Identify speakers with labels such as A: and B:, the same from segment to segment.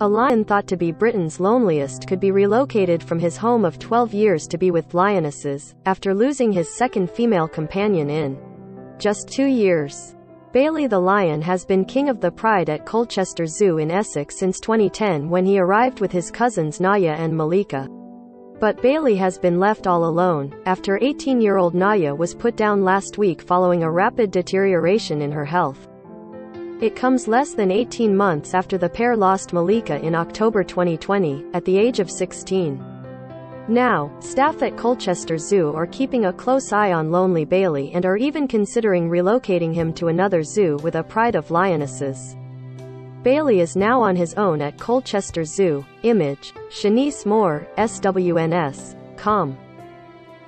A: A lion thought to be Britain's loneliest could be relocated from his home of 12 years to be with lionesses, after losing his second female companion in just two years. Bailey the lion has been king of the pride at Colchester Zoo in Essex since 2010 when he arrived with his cousins Naya and Malika. But Bailey has been left all alone, after 18-year-old Naya was put down last week following a rapid deterioration in her health. It comes less than 18 months after the pair lost Malika in October 2020, at the age of 16. Now, staff at Colchester Zoo are keeping a close eye on Lonely Bailey and are even considering relocating him to another zoo with a pride of lionesses. Bailey is now on his own at Colchester Zoo. Image, Shanice Moore, SWNS, com.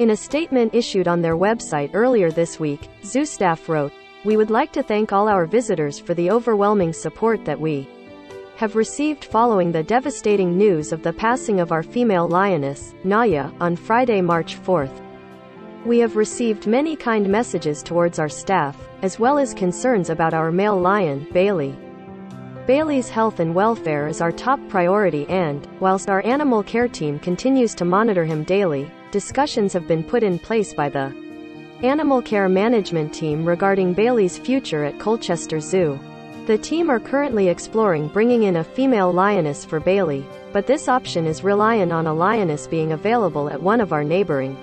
A: In a statement issued on their website earlier this week, zoo staff wrote, We would like to thank all our visitors for the overwhelming support that we have received following the devastating news of the passing of our female lioness, Naya, on Friday, March 4th. We have received many kind messages towards our staff, as well as concerns about our male lion, Bailey. Bailey's health and welfare is our top priority and, whilst our animal care team continues to monitor him daily, discussions have been put in place by the animal care management team regarding Bailey's future at Colchester Zoo. The team are currently exploring bringing in a female lioness for Bailey, but this option is reliant on a lioness being available at one of our neighboring.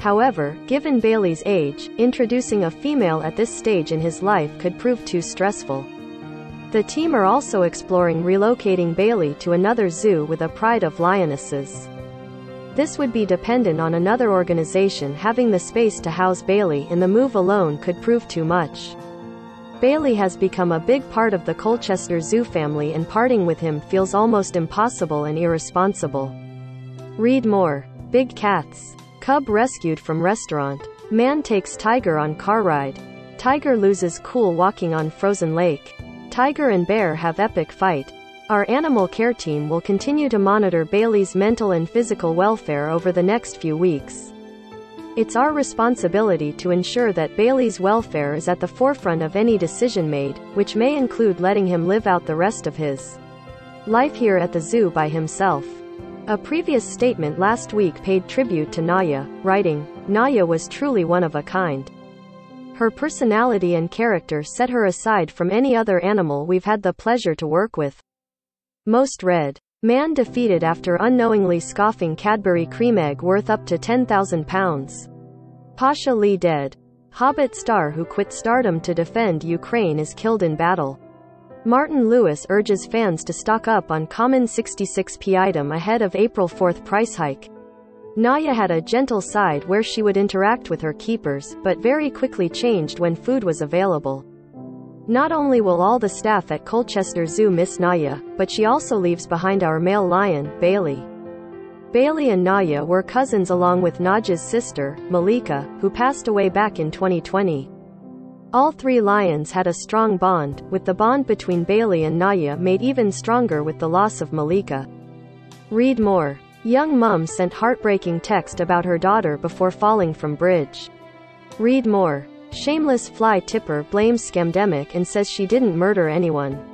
A: However, given Bailey's age, introducing a female at this stage in his life could prove too stressful. The team are also exploring relocating Bailey to another zoo with a pride of lionesses. This would be dependent on another organization having the space to house Bailey and the move alone could prove too much. Bailey has become a big part of the Colchester Zoo family and parting with him feels almost impossible and irresponsible. Read more. Big cats. Cub rescued from restaurant. Man takes tiger on car ride. Tiger loses cool walking on frozen lake. Tiger and bear have epic fight. Our animal care team will continue to monitor Bailey's mental and physical welfare over the next few weeks. It's our responsibility to ensure that Bailey's welfare is at the forefront of any decision made, which may include letting him live out the rest of his life here at the zoo by himself. A previous statement last week paid tribute to Naya, writing, Naya was truly one of a kind. Her personality and character set her aside from any other animal we've had the pleasure to work with. Most read. Man defeated after unknowingly scoffing Cadbury cream egg worth up to £10,000. Pasha Lee dead. Hobbit star who quit stardom to defend Ukraine is killed in battle. Martin Lewis urges fans to stock up on common 66p item ahead of April 4th price hike. Naya had a gentle side where she would interact with her keepers, but very quickly changed when food was available. Not only will all the staff at Colchester Zoo miss Naya, but she also leaves behind our male lion, Bailey. Bailey and Naya were cousins along with Naya's sister, Malika, who passed away back in 2020. All three lions had a strong bond, with the bond between Bailey and Naya made even stronger with the loss of Malika. Read more. Young mum sent heartbreaking text about her daughter before falling from bridge. Read more. Shameless fly tipper blames Scamdemic and says she didn't murder anyone.